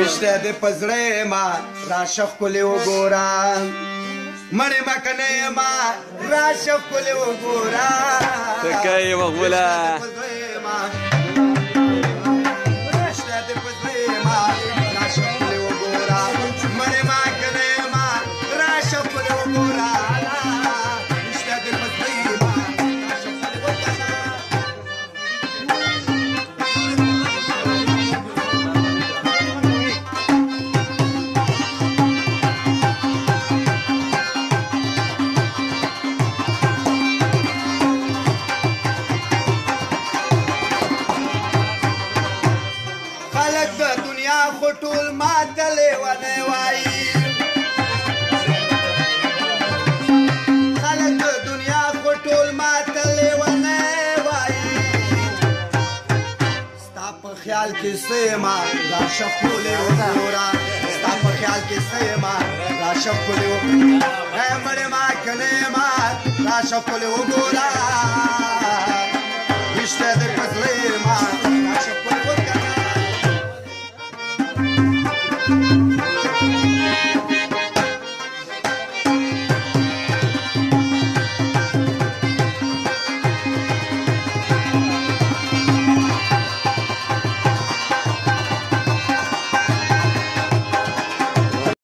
وشته دې پزړې ما راشه خپل وګورا مړې ما کنه ما راشه خپل وګورا تکای وغولا خلق د دنیا خو ټول ماته لیونی وایي خلق د دنیا خو ټول ماته لیونی وایي ستا په خیال کې څه ما دا شخولې وګوره ستا په خیال کې څه ما دا شخولې وګوره مړې ما کنې ما دا شخولې وګوره ویشته د پتلې ما